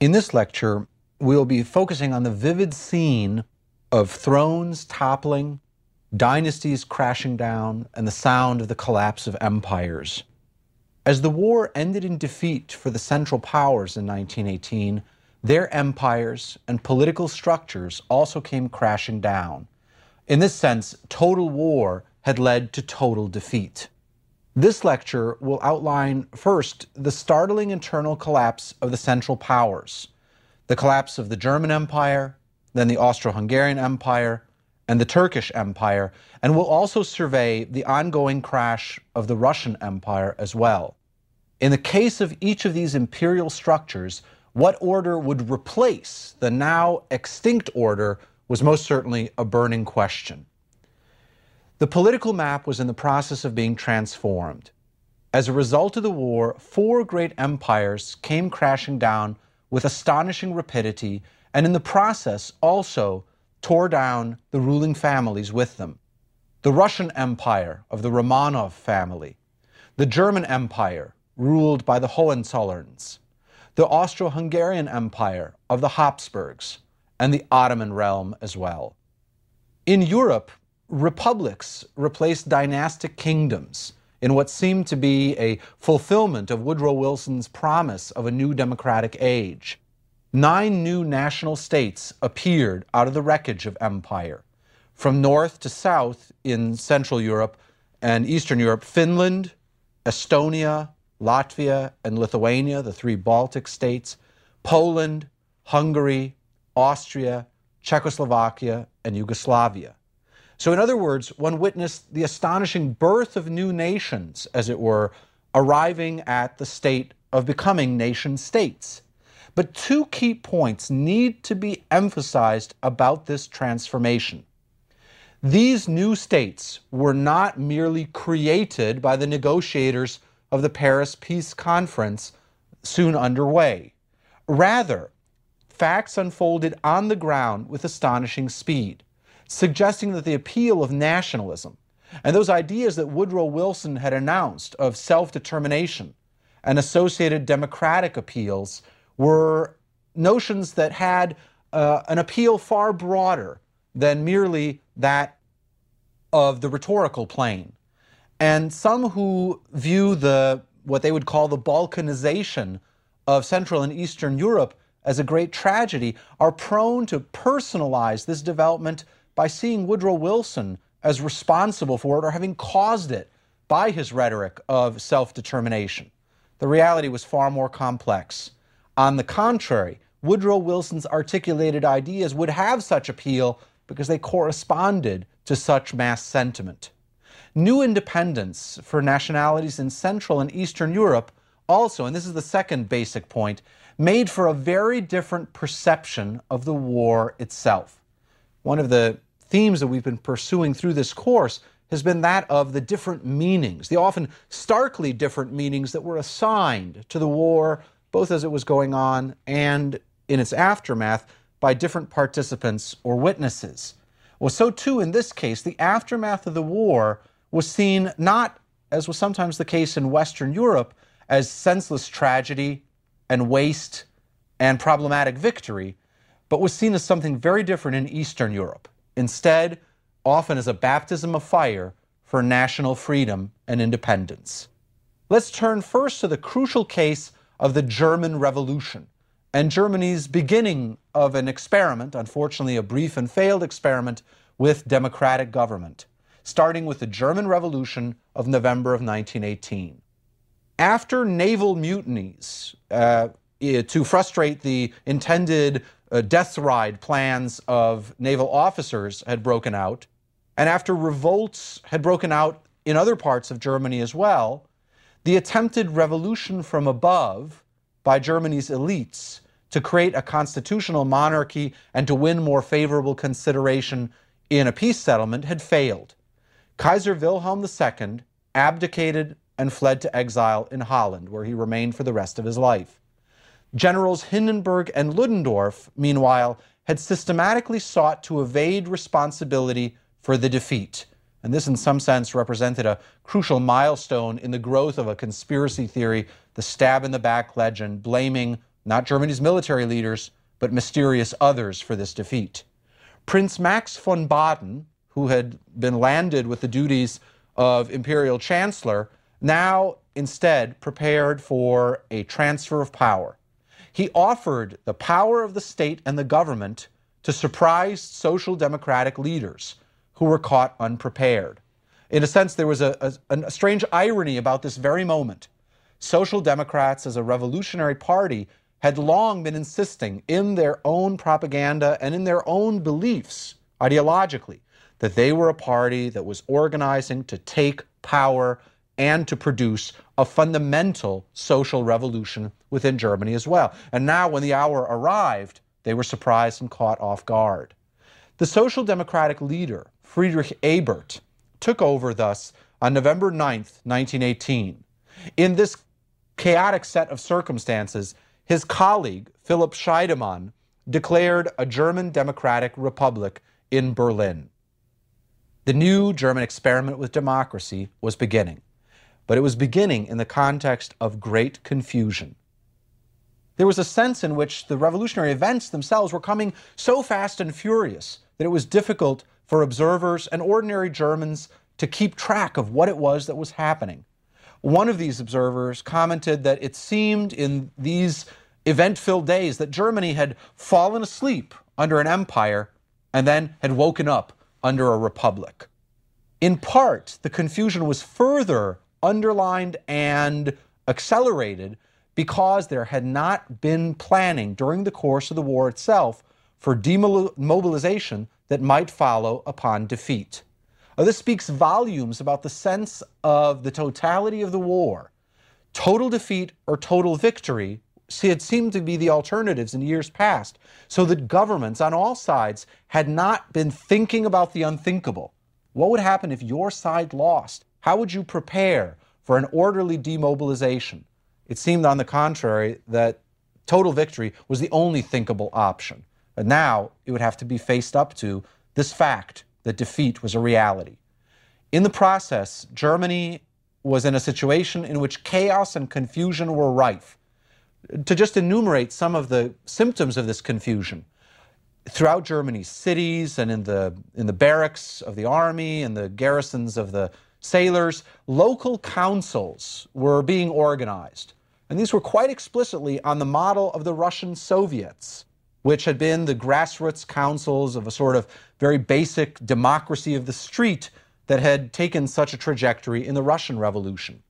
In this lecture, we'll be focusing on the vivid scene of thrones toppling, dynasties crashing down, and the sound of the collapse of empires. As the war ended in defeat for the Central Powers in 1918, their empires and political structures also came crashing down. In this sense, total war had led to total defeat. This lecture will outline first the startling internal collapse of the Central Powers, the collapse of the German Empire, then the Austro Hungarian Empire, and the Turkish Empire, and will also survey the ongoing crash of the Russian Empire as well. In the case of each of these imperial structures, what order would replace the now extinct order was most certainly a burning question. The political map was in the process of being transformed. As a result of the war, four great empires came crashing down with astonishing rapidity, and in the process also tore down the ruling families with them. The Russian Empire of the Romanov family, the German Empire ruled by the Hohenzollerns, the Austro Hungarian Empire of the Habsburgs, and the Ottoman realm as well. In Europe, republics replaced dynastic kingdoms in what seemed to be a fulfillment of Woodrow Wilson's promise of a new democratic age. Nine new national states appeared out of the wreckage of empire. From north to south in Central Europe and Eastern Europe, Finland, Estonia, Latvia, and Lithuania, the three Baltic states, Poland, Hungary, Austria, Czechoslovakia, and Yugoslavia. So, in other words, one witnessed the astonishing birth of new nations, as it were, arriving at the state of becoming nation states. But two key points need to be emphasized about this transformation. These new states were not merely created by the negotiators of the Paris Peace Conference soon underway. Rather, facts unfolded on the ground with astonishing speed, suggesting that the appeal of nationalism and those ideas that Woodrow Wilson had announced of self determination and associated democratic appeals were notions that had uh, an appeal far broader than merely that of the rhetorical plane. And some who view the what they would call the balkanization of Central and Eastern Europe as a great tragedy are prone to personalize this development by seeing Woodrow Wilson as responsible for it or having caused it by his rhetoric of self determination. The reality was far more complex. On the contrary, Woodrow Wilson's articulated ideas would have such appeal because they corresponded to such mass sentiment. New independence for nationalities in Central and Eastern Europe also, and this is the second basic point, made for a very different perception of the war itself. One of the themes that we've been pursuing through this course has been that of the different meanings, the often starkly different meanings that were assigned to the war, both as it was going on and in its aftermath, by different participants or witnesses. Well, so too in this case, the aftermath of the war was seen not, as was sometimes the case in Western Europe, as senseless tragedy and waste and problematic victory, but was seen as something very different in Eastern Europe. Instead, often as a baptism of fire for national freedom and independence. Let's turn first to the crucial case of the German Revolution and Germany's beginning of an experiment, unfortunately, a brief and failed experiment with democratic government starting with the German Revolution of November of 1918. After naval mutinies uh, to frustrate the intended uh, death ride plans of naval officers had broken out, and after revolts had broken out in other parts of Germany as well, the attempted revolution from above by Germany's elites to create a constitutional monarchy and to win more favorable consideration in a peace settlement had failed. Kaiser Wilhelm II abdicated and fled to exile in Holland, where he remained for the rest of his life. Generals Hindenburg and Ludendorff, meanwhile, had systematically sought to evade responsibility for the defeat. And this, in some sense, represented a crucial milestone in the growth of a conspiracy theory, the stab in the back legend, blaming not Germany's military leaders, but mysterious others for this defeat. Prince Max von Baden, who had been landed with the duties of imperial chancellor, now instead prepared for a transfer of power. He offered the power of the state and the government to surprised social democratic leaders who were caught unprepared. In a sense, there was a, a, a strange irony about this very moment. Social Democrats, as a revolutionary party, had long been insisting in their own propaganda and in their own beliefs, ideologically, that they were a party that was organizing to take power and to produce a fundamental social revolution within Germany as well. And now, when the hour arrived, they were surprised and caught off guard. The Social Democratic leader, Friedrich Ebert, took over thus on November 9th, 1918. In this chaotic set of circumstances, his colleague, Philipp Scheidemann, declared a German Democratic Republic in Berlin. The new German experiment with democracy was beginning, but it was beginning in the context of great confusion. There was a sense in which the revolutionary events themselves were coming so fast and furious that it was difficult for observers and ordinary Germans to keep track of what it was that was happening. One of these observers commented that it seemed in these event filled days that Germany had fallen asleep under an empire and then had woken up under a republic. In part, the confusion was further underlined and accelerated because there had not been planning during the course of the war itself for demobilization that might follow upon defeat. Now, this speaks volumes about the sense of the totality of the war. Total defeat or total victory had seemed to be the alternatives in years past, so that governments on all sides had not been thinking about the unthinkable. What would happen if your side lost? How would you prepare for an orderly demobilization? It seemed, on the contrary, that total victory was the only thinkable option. But now it would have to be faced up to this fact that defeat was a reality. In the process, Germany was in a situation in which chaos and confusion were rife. To just enumerate some of the symptoms of this confusion, throughout Germany's cities and in the, in the barracks of the army and the garrisons of the sailors, local councils were being organized. And these were quite explicitly on the model of the Russian Soviets, which had been the grassroots councils of a sort of very basic democracy of the street that had taken such a trajectory in the Russian Revolution.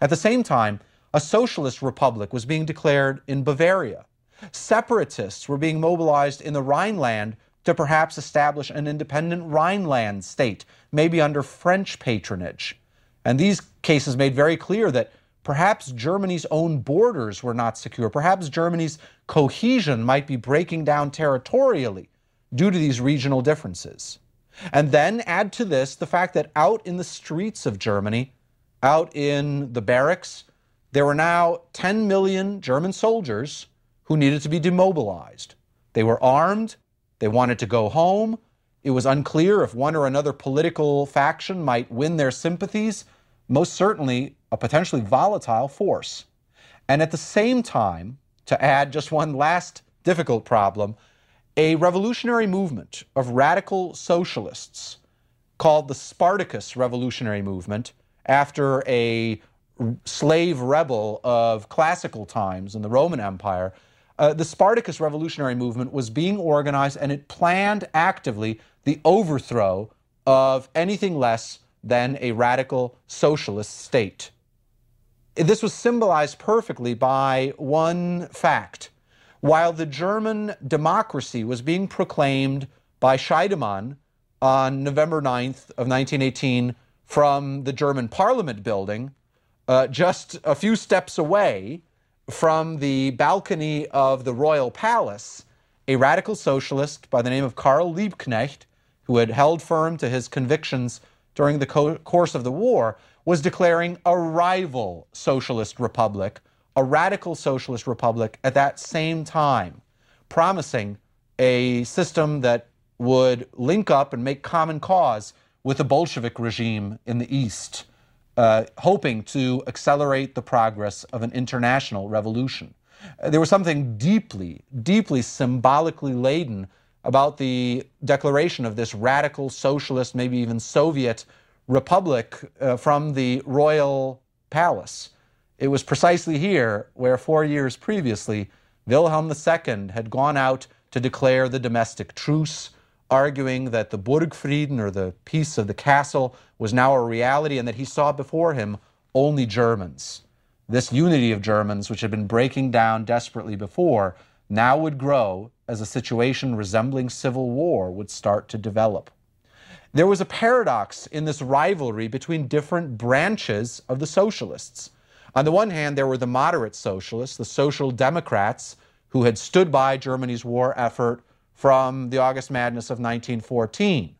At the same time, a socialist republic was being declared in Bavaria. Separatists were being mobilized in the Rhineland to perhaps establish an independent Rhineland state, maybe under French patronage. And these cases made very clear that Perhaps Germany's own borders were not secure. Perhaps Germany's cohesion might be breaking down territorially due to these regional differences. And then add to this the fact that out in the streets of Germany, out in the barracks, there were now 10 million German soldiers who needed to be demobilized. They were armed, they wanted to go home. It was unclear if one or another political faction might win their sympathies. Most certainly, a potentially volatile force. And at the same time, to add just one last difficult problem, a revolutionary movement of radical socialists called the Spartacus Revolutionary Movement after a slave rebel of classical times in the Roman Empire. Uh, the Spartacus Revolutionary Movement was being organized and it planned actively the overthrow of anything less than a radical socialist state. This was symbolized perfectly by one fact. While the German democracy was being proclaimed by Scheidemann on November 9th of 1918 from the German parliament building, uh, just a few steps away from the balcony of the royal palace, a radical socialist by the name of Karl Liebknecht, who had held firm to his convictions during the co- course of the war, was declaring a rival socialist republic, a radical socialist republic at that same time, promising a system that would link up and make common cause with the Bolshevik regime in the East, uh, hoping to accelerate the progress of an international revolution. There was something deeply, deeply symbolically laden about the declaration of this radical socialist, maybe even Soviet republic uh, from the royal palace. It was precisely here where four years previously Wilhelm II had gone out to declare the domestic truce, arguing that the Burgfrieden, or the peace of the castle, was now a reality and that he saw before him only Germans. This unity of Germans, which had been breaking down desperately before, now would grow as a situation resembling civil war would start to develop. There was a paradox in this rivalry between different branches of the socialists. On the one hand, there were the moderate socialists, the social democrats, who had stood by Germany's war effort from the August Madness of 1914.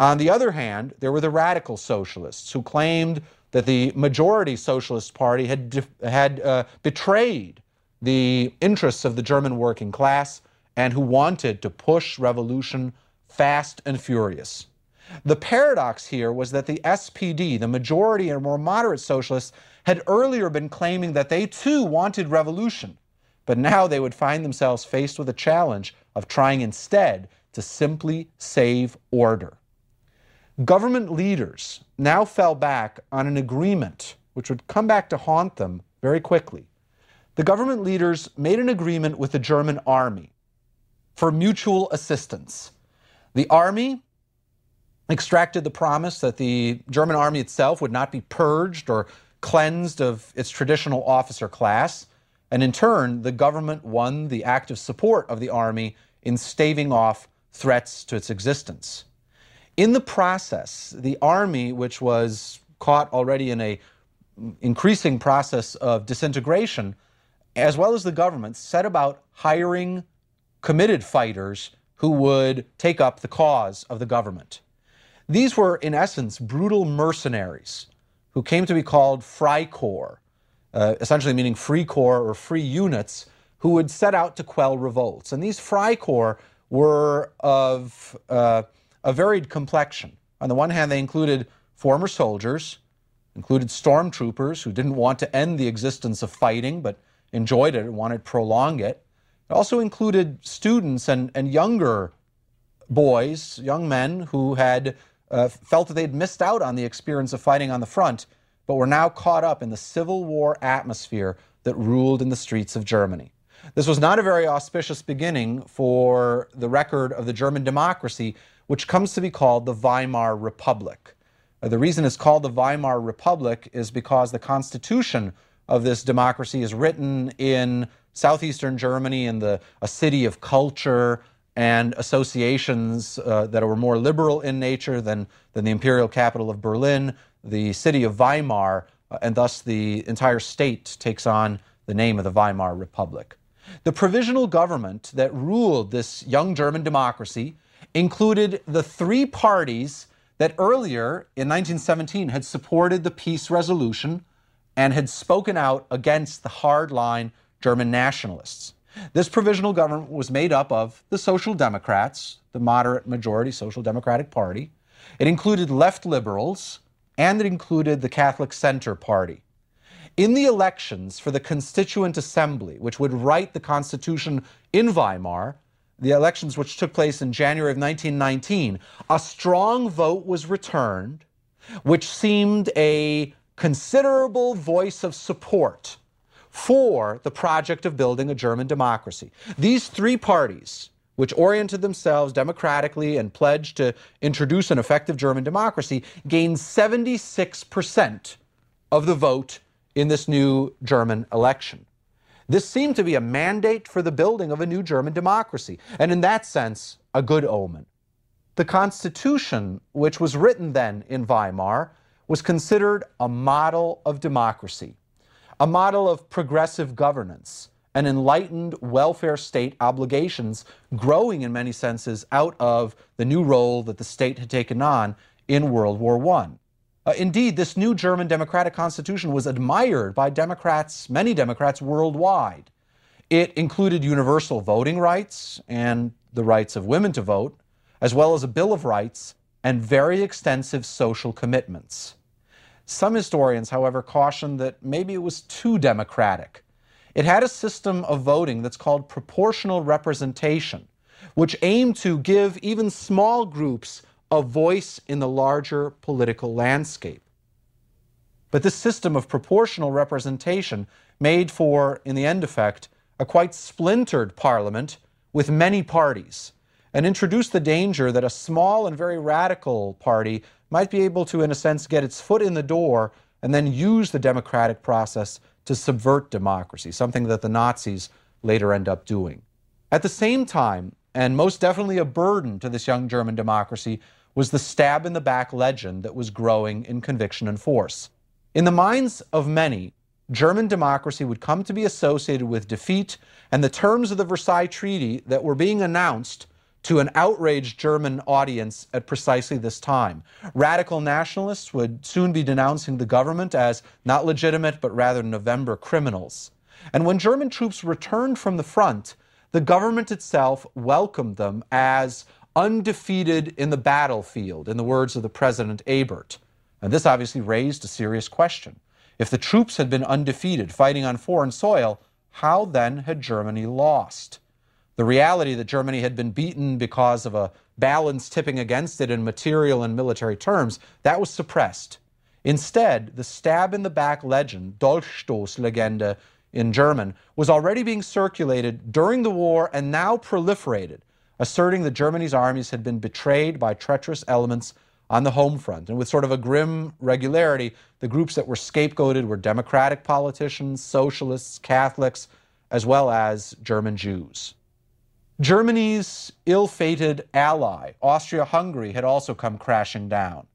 On the other hand, there were the radical socialists who claimed that the majority Socialist Party had, had uh, betrayed the interests of the German working class and who wanted to push revolution fast and furious. The paradox here was that the SPD, the majority and more moderate socialists, had earlier been claiming that they too wanted revolution, but now they would find themselves faced with a challenge of trying instead to simply save order. Government leaders now fell back on an agreement which would come back to haunt them very quickly. The government leaders made an agreement with the German army for mutual assistance. The army extracted the promise that the German army itself would not be purged or cleansed of its traditional officer class. And in turn, the government won the active support of the army in staving off threats to its existence. In the process, the army, which was caught already in a increasing process of disintegration, as well as the government, set about hiring committed fighters who would take up the cause of the government. These were, in essence, brutal mercenaries who came to be called Freikorps, uh, essentially meaning free corps or free units, who would set out to quell revolts. And these Freikorps were of uh, a varied complexion. On the one hand, they included former soldiers, included stormtroopers who didn't want to end the existence of fighting but enjoyed it and wanted to prolong it. It also included students and, and younger boys, young men who had uh, felt that they'd missed out on the experience of fighting on the front, but were now caught up in the Civil War atmosphere that ruled in the streets of Germany. This was not a very auspicious beginning for the record of the German democracy, which comes to be called the Weimar Republic. Uh, the reason it's called the Weimar Republic is because the constitution of this democracy is written in southeastern Germany in the a city of culture and associations uh, that were more liberal in nature than, than the imperial capital of Berlin, the city of Weimar, uh, and thus the entire state takes on the name of the Weimar Republic. The provisional government that ruled this young German democracy included the three parties that earlier in 1917 had supported the peace resolution and had spoken out against the hardline German nationalists. This provisional government was made up of the Social Democrats, the moderate majority Social Democratic Party. It included left liberals, and it included the Catholic Center Party. In the elections for the Constituent Assembly, which would write the Constitution in Weimar, the elections which took place in January of 1919, a strong vote was returned, which seemed a considerable voice of support for the project of building a German democracy. These three parties, which oriented themselves democratically and pledged to introduce an effective German democracy, gained 76% of the vote in this new German election. This seemed to be a mandate for the building of a new German democracy, and in that sense, a good omen. The Constitution, which was written then in Weimar, was considered a model of democracy a model of progressive governance, an enlightened welfare state obligations growing in many senses out of the new role that the state had taken on in World War I. Uh, indeed, this new German democratic constitution was admired by Democrats, many Democrats worldwide. It included universal voting rights and the rights of women to vote, as well as a Bill of Rights and very extensive social commitments. Some historians, however, caution that maybe it was too democratic. it had a system of voting that's called proportional representation, which aimed to give even small groups a voice in the larger political landscape. But this system of proportional representation made for, in the end effect, a quite splintered parliament with many parties and introduced the danger that a small and very radical party might be able to, in a sense, get its foot in the door and then use the democratic process to subvert democracy, something that the Nazis later end up doing. At the same time, and most definitely a burden to this young German democracy, was the stab in the back legend that was growing in conviction and force. In the minds of many, German democracy would come to be associated with defeat and the terms of the Versailles Treaty that were being announced to an outraged German audience at precisely this time. Radical nationalists would soon be denouncing the government as not legitimate, but rather November criminals. And when German troops returned from the front, the government itself welcomed them as undefeated in the battlefield, in the words of the President Ebert. And this obviously raised a serious question. If the troops had been undefeated fighting on foreign soil, how then had Germany lost? The reality that Germany had been beaten because of a balance tipping against it in material and military terms, that was suppressed. Instead, the stab in the back legend, Dolchstoßlegende in German, was already being circulated during the war and now proliferated, asserting that Germany's armies had been betrayed by treacherous elements on the home front. And with sort of a grim regularity, the groups that were scapegoated were Democratic politicians, socialists, Catholics, as well as German Jews. Germany's ill fated ally, Austria Hungary, had also come crashing down.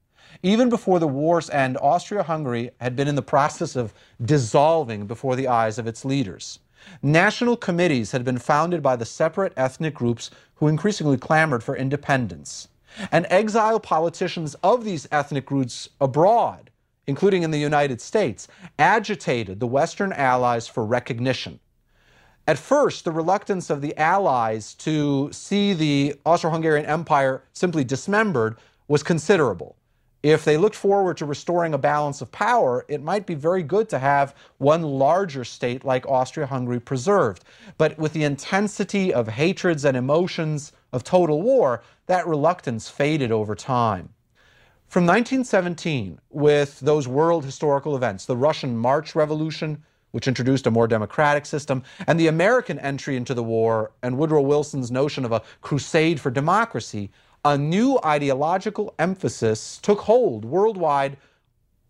Even before the war's end, Austria Hungary had been in the process of dissolving before the eyes of its leaders. National committees had been founded by the separate ethnic groups who increasingly clamored for independence and exile politicians of these ethnic groups abroad, including in the United States, agitated the Western allies for recognition. At first, the reluctance of the allies to see the Austro Hungarian Empire simply dismembered was considerable. If they looked forward to restoring a balance of power, it might be very good to have one larger state like Austria Hungary preserved. But with the intensity of hatreds and emotions of total war, that reluctance faded over time. From 1917, with those world historical events, the Russian March Revolution, which introduced a more democratic system, and the American entry into the war and Woodrow Wilson's notion of a crusade for democracy, a new ideological emphasis took hold worldwide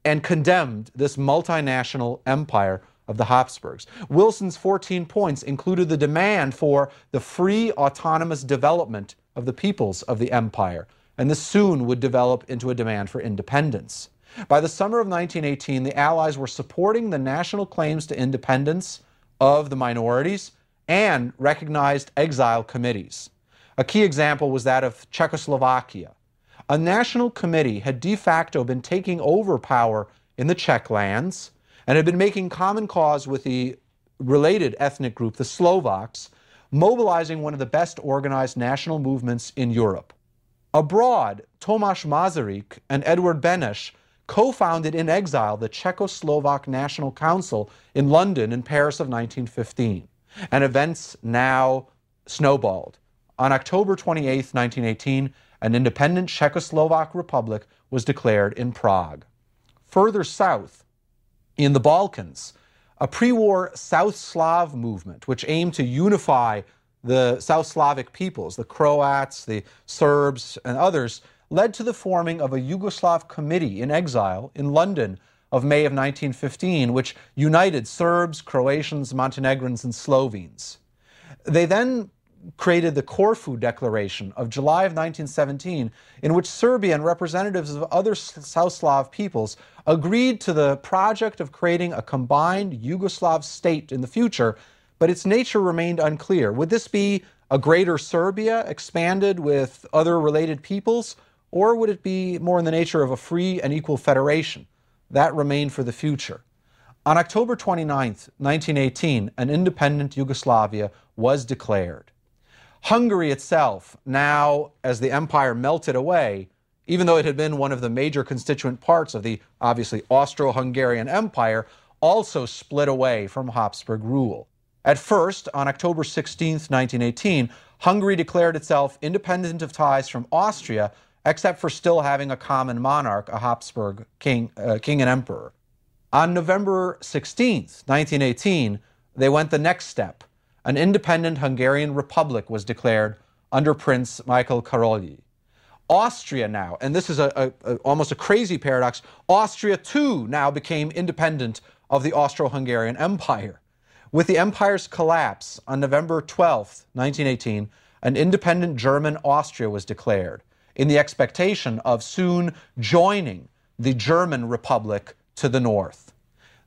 and condemned this multinational empire of the Habsburgs. Wilson's 14 points included the demand for the free autonomous development of the peoples of the empire, and this soon would develop into a demand for independence. By the summer of 1918, the Allies were supporting the national claims to independence of the minorities and recognized exile committees. A key example was that of Czechoslovakia. A national committee had de facto been taking over power in the Czech lands and had been making common cause with the related ethnic group, the Slovaks, mobilizing one of the best organized national movements in Europe. Abroad, Tomáš Masaryk and Edvard Beneš co founded in exile the Czechoslovak National Council in London and Paris of 1915. And events now snowballed. On October 28, 1918, an independent Czechoslovak republic was declared in Prague. Further south, in the Balkans, a pre war South Slav movement, which aimed to unify the South Slavic peoples, the Croats, the Serbs, and others, led to the forming of a Yugoslav committee in exile in London of May of 1915, which united Serbs, Croatians, Montenegrins, and Slovenes. They then created the Corfu Declaration of July of 1917, in which Serbia and representatives of other South Slav peoples agreed to the project of creating a combined Yugoslav state in the future, but its nature remained unclear. Would this be a greater Serbia expanded with other related peoples, or would it be more in the nature of a free and equal federation? That remained for the future. On October 29, 1918, an independent Yugoslavia was declared. Hungary itself, now as the empire melted away, even though it had been one of the major constituent parts of the obviously Austro Hungarian Empire, also split away from Habsburg rule. At first, on October 16, 1918, Hungary declared itself independent of ties from Austria, except for still having a common monarch, a Habsburg king, uh, king and emperor. On November 16, 1918, they went the next step. An independent Hungarian republic was declared under Prince Michael Karolyi. Austria now, and this is a, a, a, almost a crazy paradox, Austria too now became independent of the Austro Hungarian Empire. With the empire's collapse on November 12, 1918, an independent German Austria was declared in the expectation of soon joining the German Republic to the north.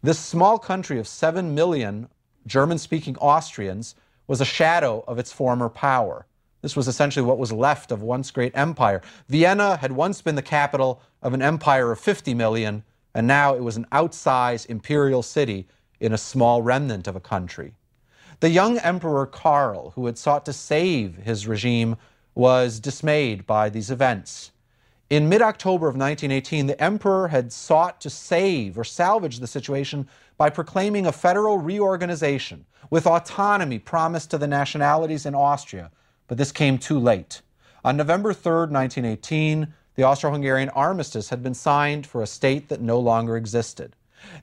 This small country of 7 million German speaking Austrians was a shadow of its former power. This was essentially what was left of once great empire. Vienna had once been the capital of an empire of 50 million, and now it was an outsized imperial city in a small remnant of a country. The young Emperor Karl, who had sought to save his regime, was dismayed by these events. In mid October of 1918, the emperor had sought to save or salvage the situation by proclaiming a federal reorganization with autonomy promised to the nationalities in Austria but this came too late. On November 3, 1918, the Austro Hungarian armistice had been signed for a state that no longer existed.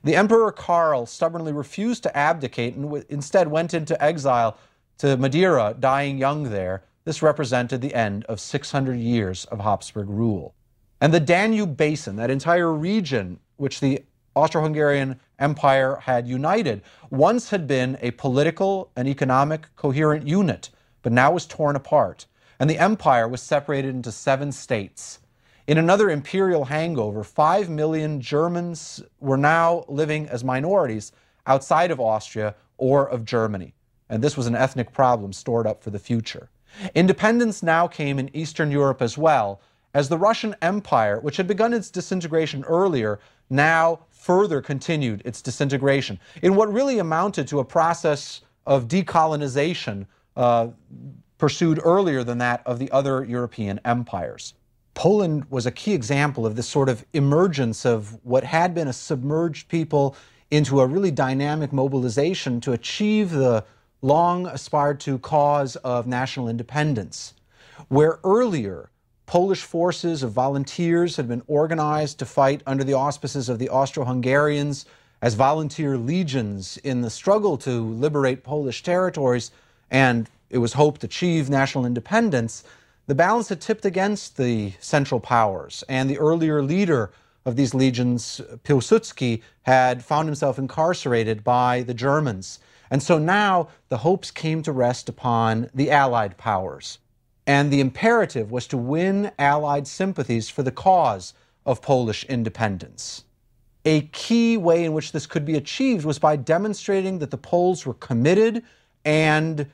The Emperor Karl stubbornly refused to abdicate and instead went into exile to Madeira, dying young there. This represented the end of 600 years of Habsburg rule. And the Danube Basin, that entire region which the Austro Hungarian Empire had united, once had been a political and economic coherent unit but now was torn apart, and the empire was separated into seven states. In another imperial hangover, five million Germans were now living as minorities outside of Austria or of Germany. And this was an ethnic problem stored up for the future. Independence now came in Eastern Europe as well, as the Russian Empire, which had begun its disintegration earlier, now further continued its disintegration in what really amounted to a process of decolonization uh, pursued earlier than that of the other European empires. Poland was a key example of this sort of emergence of what had been a submerged people into a really dynamic mobilization to achieve the long aspired to cause of national independence. Where earlier Polish forces of volunteers had been organized to fight under the auspices of the Austro Hungarians as volunteer legions in the struggle to liberate Polish territories, and it was hoped to achieve national independence, the balance had tipped against the Central Powers, and the earlier leader of these legions, Piłsudski, had found himself incarcerated by the Germans. And so now the hopes came to rest upon the Allied powers. And the imperative was to win Allied sympathies for the cause of Polish independence. A key way in which this could be achieved was by demonstrating that the Poles were committed and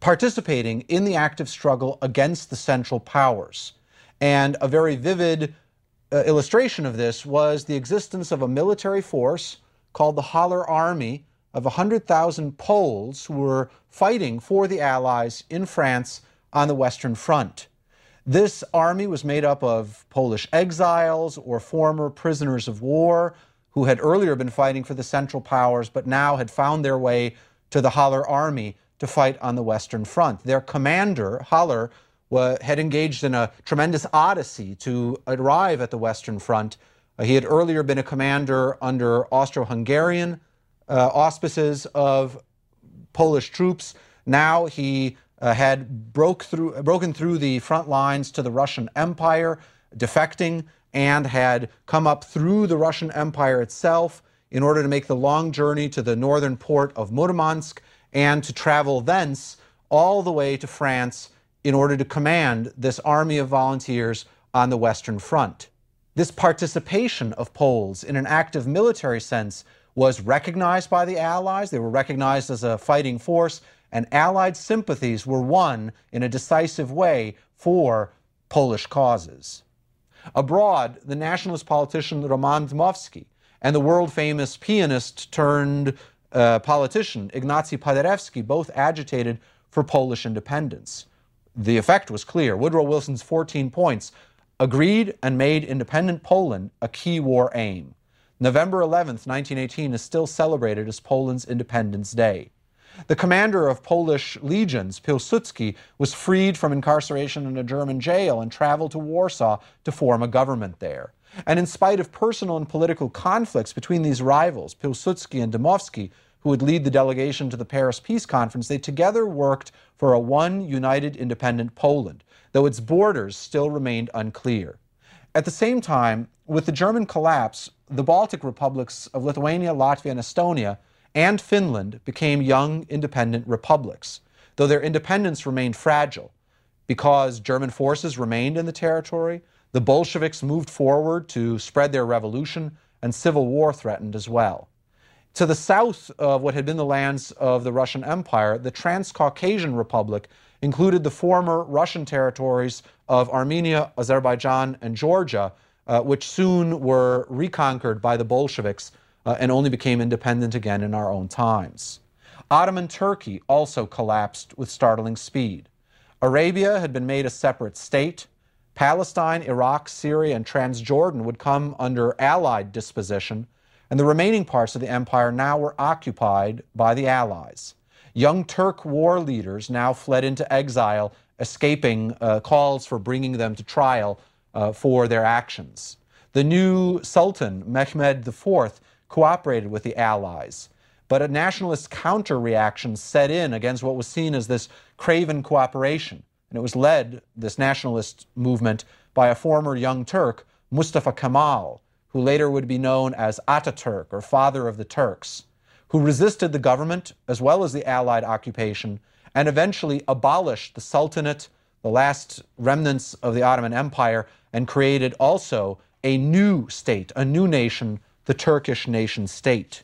participating in the active struggle against the Central Powers. And a very vivid uh, illustration of this was the existence of a military force called the Haller Army of 100,000 Poles who were fighting for the Allies in France on the Western Front. This army was made up of Polish exiles or former prisoners of war who had earlier been fighting for the Central Powers but now had found their way to the Haller Army to fight on the Western Front. Their commander, Haller, had engaged in a tremendous odyssey to arrive at the Western Front. Uh, he had earlier been a commander under Austro Hungarian uh, auspices of Polish troops. Now he uh, had broke through, broken through the front lines to the Russian Empire, defecting, and had come up through the Russian Empire itself in order to make the long journey to the northern port of Murmansk and to travel thence all the way to France in order to command this army of volunteers on the Western Front. This participation of Poles in an active military sense was recognized by the Allies. They were recognized as a fighting force, and Allied sympathies were won in a decisive way for Polish causes. Abroad, the nationalist politician Roman Dmowski and the world famous pianist turned uh, politician, Ignacy Paderewski, both agitated for Polish independence. The effect was clear. Woodrow Wilson's 14 points agreed and made independent Poland a key war aim. November 11, 1918 is still celebrated as Poland's Independence Day. The commander of Polish legions, Pilsudski, was freed from incarceration in a German jail and traveled to Warsaw to form a government there. And in spite of personal and political conflicts between these rivals, Pilsudski and Dmowski, who would lead the delegation to the Paris Peace Conference, they together worked for a one united independent Poland, though its borders still remained unclear. At the same time, with the German collapse, the Baltic republics of Lithuania, Latvia, and Estonia and Finland became young independent republics, though their independence remained fragile. Because German forces remained in the territory, the Bolsheviks moved forward to spread their revolution, and civil war threatened as well. To the south of what had been the lands of the Russian Empire, the Transcaucasian Republic included the former Russian territories of Armenia, Azerbaijan, and Georgia, uh, which soon were reconquered by the Bolsheviks uh, and only became independent again in our own times. Ottoman Turkey also collapsed with startling speed. Arabia had been made a separate state. Palestine, Iraq, Syria, and Transjordan would come under Allied disposition, and the remaining parts of the empire now were occupied by the Allies. Young Turk war leaders now fled into exile, escaping uh, calls for bringing them to trial uh, for their actions. The new Sultan, Mehmed IV, cooperated with the Allies. But a nationalist counter reaction set in against what was seen as this craven cooperation. And it was led, this nationalist movement, by a former young Turk, Mustafa Kemal, who later would be known as Ataturk or Father of the Turks, who resisted the government as well as the Allied occupation and eventually abolished the Sultanate, the last remnants of the Ottoman Empire, and created also a new state, a new nation the Turkish nation state.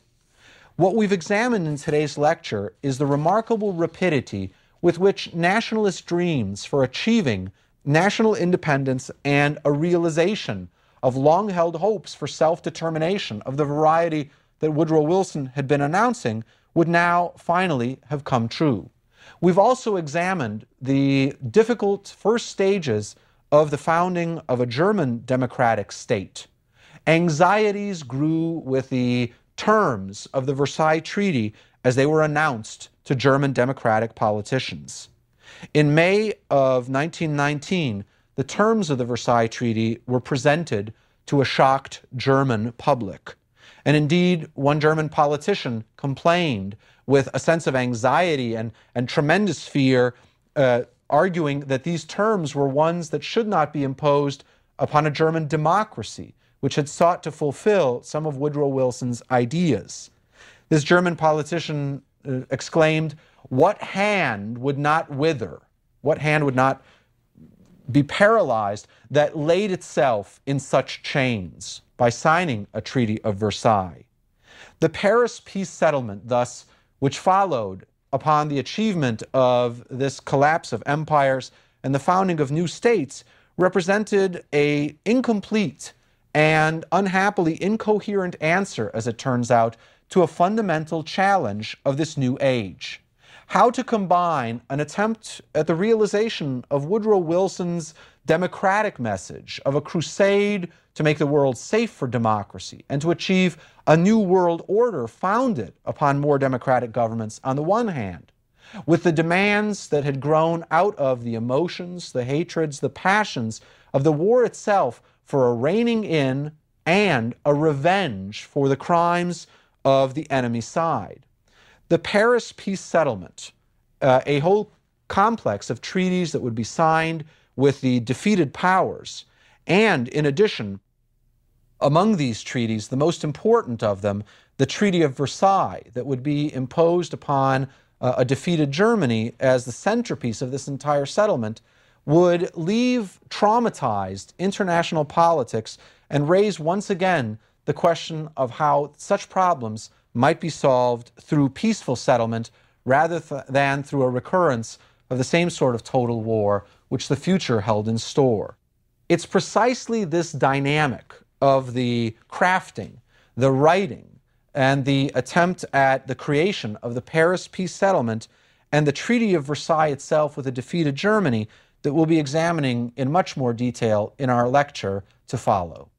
What we've examined in today's lecture is the remarkable rapidity with which nationalist dreams for achieving national independence and a realization of long held hopes for self determination of the variety that Woodrow Wilson had been announcing would now finally have come true. We've also examined the difficult first stages of the founding of a German democratic state Anxieties grew with the terms of the Versailles Treaty as they were announced to German democratic politicians. In May of 1919, the terms of the Versailles Treaty were presented to a shocked German public. And indeed, one German politician complained with a sense of anxiety and, and tremendous fear, uh, arguing that these terms were ones that should not be imposed upon a German democracy, which had sought to fulfill some of Woodrow Wilson's ideas. This German politician uh, exclaimed, What hand would not wither? What hand would not be paralyzed that laid itself in such chains by signing a Treaty of Versailles? The Paris peace settlement, thus, which followed upon the achievement of this collapse of empires and the founding of new states, represented a incomplete and unhappily incoherent answer, as it turns out, to a fundamental challenge of this new age. How to combine an attempt at the realization of Woodrow Wilson's democratic message of a crusade to make the world safe for democracy and to achieve a new world order founded upon more democratic governments on the one hand, with the demands that had grown out of the emotions, the hatreds, the passions of the war itself for a reining in and a revenge for the crimes of the enemy side. The Paris Peace Settlement, uh, a whole complex of treaties that would be signed with the defeated powers, and in addition, among these treaties, the most important of them, the Treaty of Versailles, that would be imposed upon uh, a defeated Germany as the centerpiece of this entire settlement, would leave traumatized international politics and raise once again the question of how such problems might be solved through peaceful settlement rather th- than through a recurrence of the same sort of total war which the future held in store. It's precisely this dynamic of the crafting, the writing, and the attempt at the creation of the Paris peace settlement and the Treaty of Versailles itself with a defeated Germany that we'll be examining in much more detail in our lecture to follow.